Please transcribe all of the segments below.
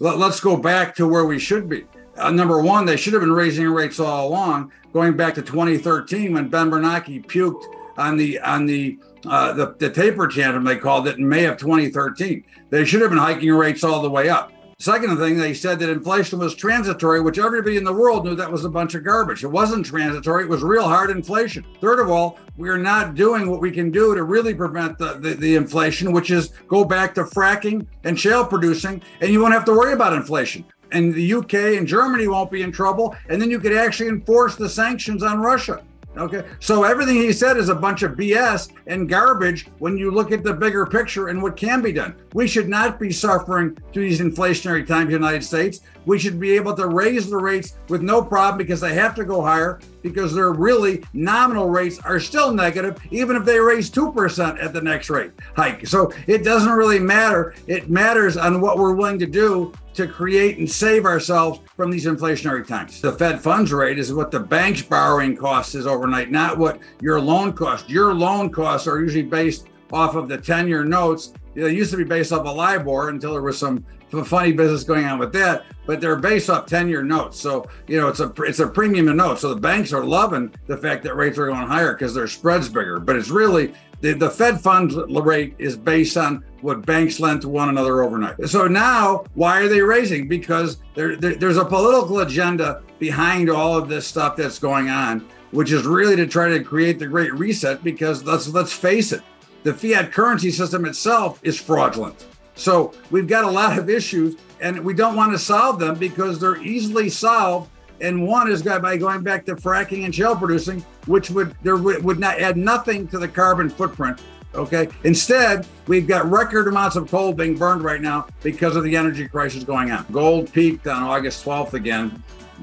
let, us go back to where we should be. Uh, number one, they should have been raising rates all along, going back to 2013 when Ben Bernanke puked on the on the uh, the, the taper tantrum they called it in May of 2013. They should have been hiking rates all the way up. Second thing, they said that inflation was transitory, which everybody in the world knew that was a bunch of garbage. It wasn't transitory, it was real hard inflation. Third of all, we are not doing what we can do to really prevent the, the, the, inflation, which is go back to fracking and shale producing, and you won't have to worry about inflation. And the UK and Germany won't be in trouble, and then you could actually enforce the sanctions on Russia. Okay. So everything he said is a bunch of BS and garbage when you look at the bigger picture and what can be done. We should not be suffering through these inflationary times in the United States. We should be able to raise the rates with no problem because they have to go higher because their really nominal rates are still negative, even if they raise 2% at the next rate hike. So it doesn't really matter. It matters on what we're willing to do to create and save ourselves from these inflationary times. The Fed funds rate is what the bank's borrowing cost is overnight, not what your loan cost. Your loan costs are usually based off of the 10 year notes. They used to be based off of LIBOR until there was some funny business going on with that, but they're based off 10 year notes. So, you know, it's a it's a premium in notes. So the banks are loving the fact that rates are going higher because their spread's bigger. But it's really the, the Fed funds rate is based on what banks lend to one another overnight. So now, why are they raising? Because there, there, there's a political agenda behind all of this stuff that's going on, which is really to try to create the Great Reset. Because let's let's face it, the fiat currency system itself is fraudulent. So we've got a lot of issues, and we don't want to solve them because they're easily solved and one is by going back to fracking and shale producing, which would there would not add nothing to the carbon footprint. Okay. Instead, we've got record amounts of coal being burned right now because of the energy crisis going on. Gold peaked on August 12th again,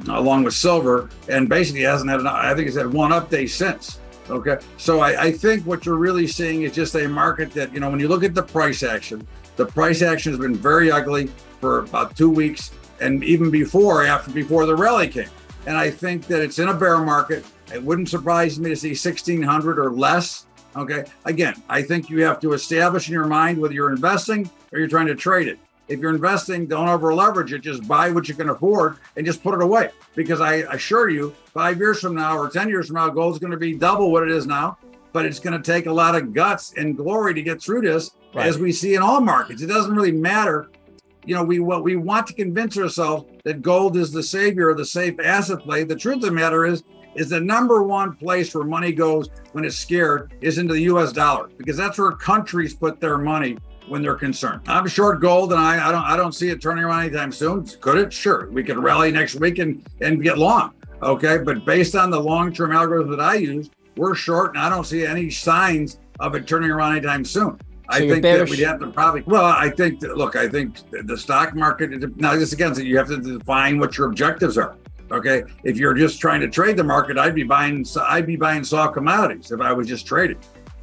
along with silver, and basically hasn't had. An, I think it's had one update since. Okay. So I, I think what you're really seeing is just a market that you know when you look at the price action, the price action has been very ugly for about two weeks and even before, after before the rally came. And I think that it's in a bear market. It wouldn't surprise me to see 1600 or less. Okay. Again, I think you have to establish in your mind whether you're investing or you're trying to trade it. If you're investing, don't over leverage it. Just buy what you can afford and just put it away. Because I assure you, five years from now or 10 years from now, gold is going to be double what it is now. But it's going to take a lot of guts and glory to get through this, right. as we see in all markets. It doesn't really matter you know, we what we want to convince ourselves that gold is the savior of the safe asset play. The truth of the matter is, is the number one place where money goes when it's scared is into the U.S. dollar because that's where countries put their money when they're concerned. I'm short gold, and I, I don't I don't see it turning around anytime soon. Could it? Sure, we could rally next week and and get long. Okay, but based on the long term algorithm that I use, we're short, and I don't see any signs of it turning around anytime soon. I think that we have to probably. Well, I think that look, I think the stock market. Now, this again, you have to define what your objectives are. Okay, if you're just trying to trade the market, I'd be buying. I'd be buying soft commodities if I was just trading.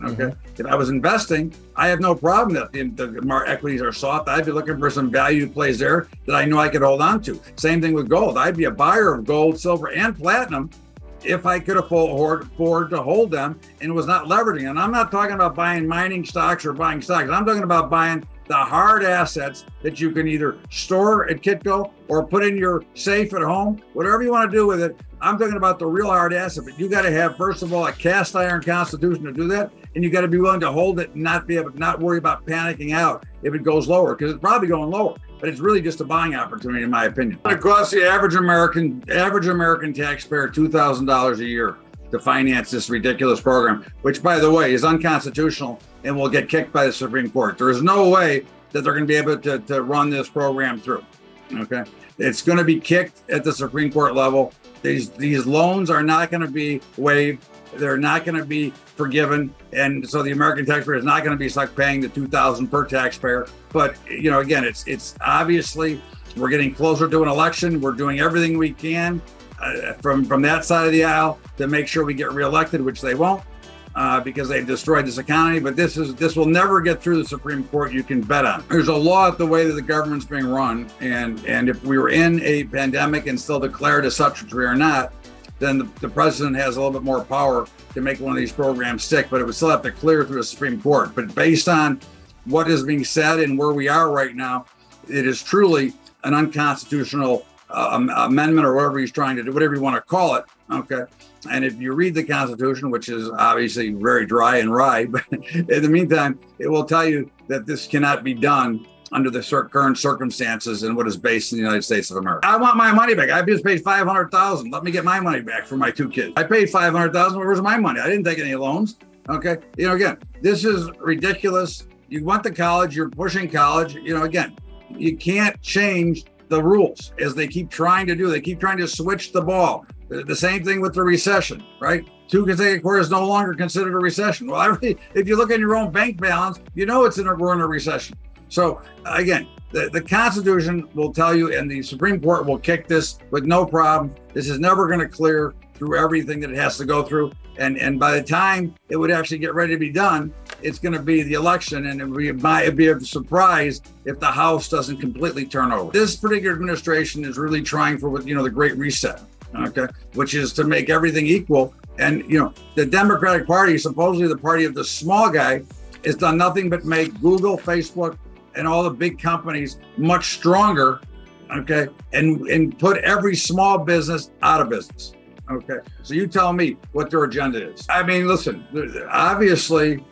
Okay, mm-hmm. if I was investing, I have no problem that the, the equities are soft. I'd be looking for some value plays there that I know I could hold on to. Same thing with gold. I'd be a buyer of gold, silver, and platinum if I could afford, afford to hold them and was not leveraging. And I'm not talking about buying mining stocks or buying stocks. I'm talking about buying the hard assets that you can either store at Kitco or put in your safe at home, whatever you want to do with it. I'm talking about the real hard asset, but you got to have, first of all, a cast iron constitution to do that. And you got to be willing to hold it and not be able to not worry about panicking out if it goes lower, because it's probably going lower but it's really just a buying opportunity, in my opinion. It costs the average American average American taxpayer two thousand dollars a year to finance this ridiculous program, which, by the way, is unconstitutional and will get kicked by the Supreme Court. There is no way that they're going to be able to, to run this program through. Okay, it's going to be kicked at the Supreme Court level. These these loans are not going to be waived. They're not going to be forgiven, and so the American taxpayer is not going to be stuck paying the two thousand per taxpayer. But you know, again, it's it's obviously we're getting closer to an election. We're doing everything we can uh, from from that side of the aisle to make sure we get reelected, which they won't. Uh, because they've destroyed this economy. But this is this will never get through the Supreme Court. You can bet on. There's a law at the way that the government's being run, and and if we were in a pandemic and still declared as such, which we are not, then the, the, president has a little bit more power to make one of these programs stick, but it would still have to clear through the Supreme Court. But based on what is being said and where we are right now, it is truly an unconstitutional uh, amendment or whatever he's trying to do, whatever you want to call it. Okay. And if you read the Constitution, which is obviously very dry and wry, but in the meantime, it will tell you that this cannot be done under the current circumstances and what is based in the United States of America. I want my money back. I just paid five hundred thousand. Let me get my money back for my two kids. I paid five hundred thousand. Where's my money? I didn't take any loans. Okay, you know, again, this is ridiculous. You want the college, you're pushing college. You know, again, you can't change the rules as they keep trying to do. They keep trying to switch the ball. The same thing with the recession, right? Two consecutive quarters no longer considered a recession. Well, if you look at your own bank balance, you know it's in a, we're in a recession. So again, the, the Constitution will tell you, and the Supreme Court will kick this with no problem. This is never going to clear through everything that it has to go through. And and by the time it would actually get ready to be done, it's going to be the election, and it be, be a surprise if the House doesn't completely turn over. This particular administration is really trying for what you know the Great Reset, okay, which is to make everything equal. And you know the Democratic Party, supposedly the party of the small guy, has done nothing but make Google, Facebook, and all the big companies much stronger, okay, and and put every small business out of business. Okay. So you tell me what their agenda is. I mean, listen, obviously,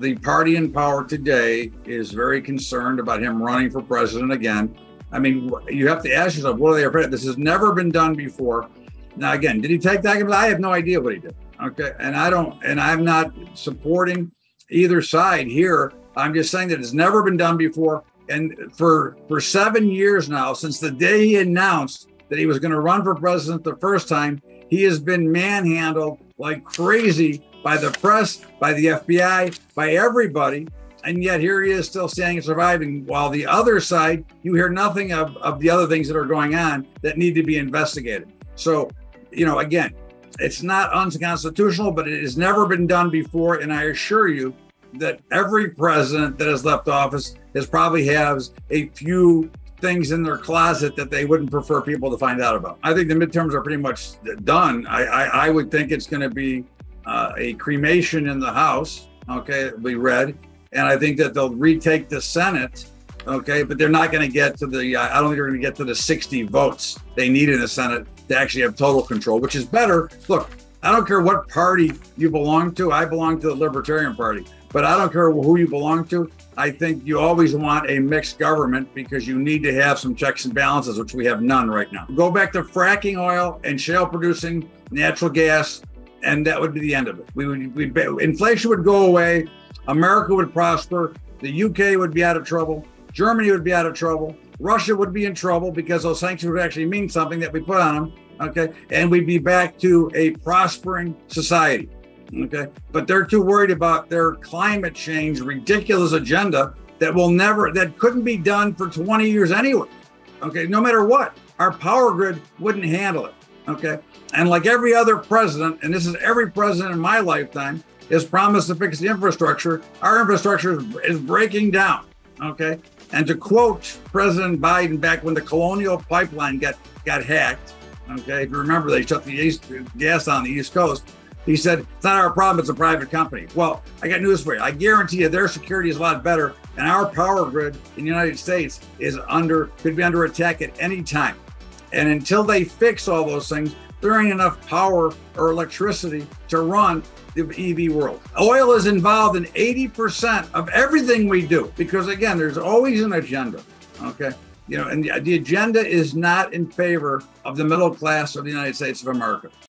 the party in power today is very concerned about him running for president again. I mean, you have to ask yourself, what are they afraid of? This has never been done before. Now, again, did he take that? I have no idea what he did. Okay. And I don't, and I'm not supporting either side here. I'm just saying that it's never been done before. And for for seven years now, since the day he announced that he was going to run for president the first time, he has been manhandled like crazy by the press, by the FBI, by everybody. And yet here he is still standing and surviving. While the other side, you hear nothing of, of the other things that are going on that need to be investigated. So, you know, again, it's not unconstitutional, but it has never been done before. And I assure you that every president that has left office has probably has a few things in their closet that they wouldn't prefer people to find out about. I think the midterms are pretty much done. I, I, I would think it's going to be uh, a cremation in the House. Okay, it'll be read, and I think that they'll retake the Senate. Okay, but they're not going to get to the. I don't think they're going to get to the 60 votes they need in the Senate to actually have total control, which is better. Look, I don't care what party you belong to. I belong to the Libertarian Party, but I don't care who you belong to. I think you always want a mixed government because you need to have some checks and balances, which we have none right now. Go back to fracking oil and shale producing natural gas, and that would be the end of it. We would, we inflation would go away, America would prosper, the UK would be out of trouble, Germany would be out of trouble, Russia would be in trouble because those sanctions would actually mean something that we put on them. Okay, and we'd be back to a prospering society. Okay. But they're too worried about their climate change ridiculous agenda that will never, that couldn't be done for 20 years anyway. Okay. No matter what, our power grid wouldn't handle it. Okay. And like every other president, and this is every president in my lifetime, has promised to fix the infrastructure. Our infrastructure is breaking down. Okay. And to quote President Biden back when the Colonial Pipeline got, got hacked, okay, if you remember, they shut the east, gas on the East Coast. He said, It's not our problem, it's a private company. Well, I got news for you. I guarantee you their security is a lot better, and our power grid in the United States is under, could be under attack at any time. And until they fix all those things, there ain't enough power or electricity to run the EV world. Oil is involved in 80% of everything we do because, again, there's always an agenda. Okay. You know, and the, the agenda is not in favor of the middle class of the United States of America.